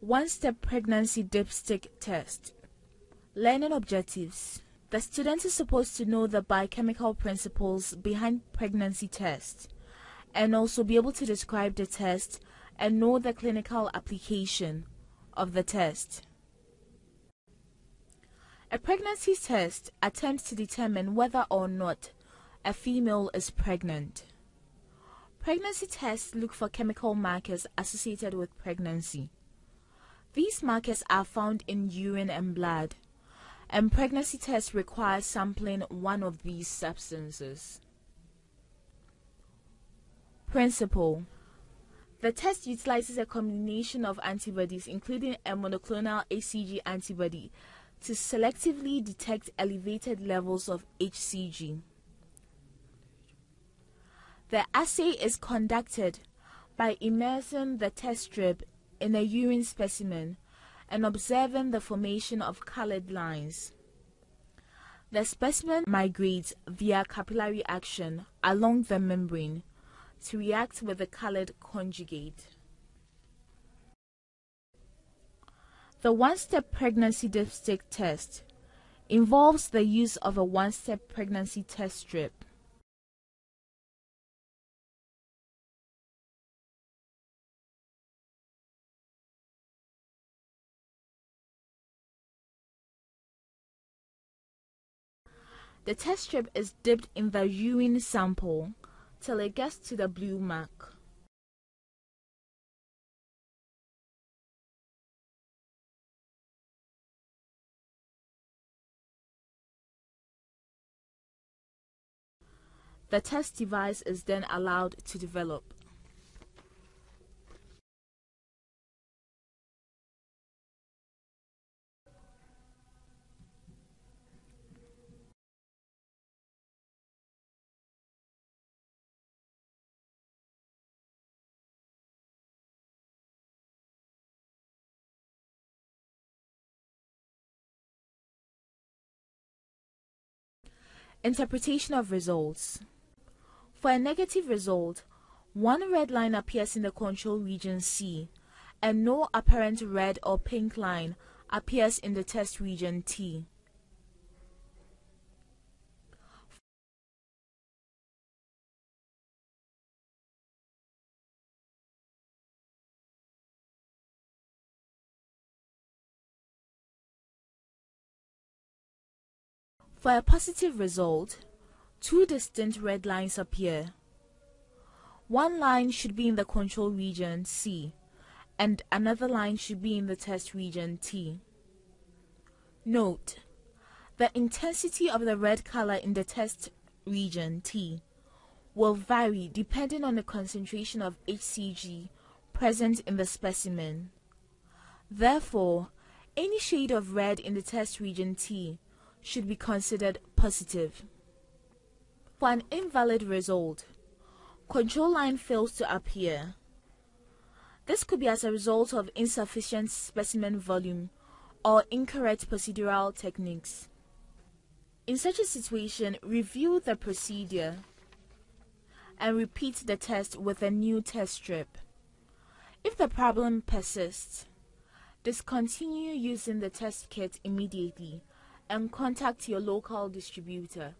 One step pregnancy dipstick test. Learning objectives. The student is supposed to know the biochemical principles behind pregnancy tests and also be able to describe the test and know the clinical application of the test. A pregnancy test attempts to determine whether or not a female is pregnant. Pregnancy tests look for chemical markers associated with pregnancy. These markers are found in urine and blood, and pregnancy tests require sampling one of these substances. Principle The test utilizes a combination of antibodies, including a monoclonal HCG antibody, to selectively detect elevated levels of HCG. The assay is conducted by immersing the test strip in a urine specimen and observing the formation of colored lines. The specimen migrates via capillary action along the membrane to react with the colored conjugate. The one step pregnancy dipstick test involves the use of a one step pregnancy test strip. The test strip is dipped in the urine sample till it gets to the blue mark. The test device is then allowed to develop. Interpretation of results. For a negative result, one red line appears in the control region C, and no apparent red or pink line appears in the test region T. For a positive result, two distinct red lines appear. One line should be in the control region C, and another line should be in the test region T. Note, the intensity of the red color in the test region T will vary depending on the concentration of HCG present in the specimen. Therefore, any shade of red in the test region T should be considered positive. For an invalid result, control line fails to appear. This could be as a result of insufficient specimen volume or incorrect procedural techniques. In such a situation, review the procedure and repeat the test with a new test strip. If the problem persists, discontinue using the test kit immediately and contact your local distributor.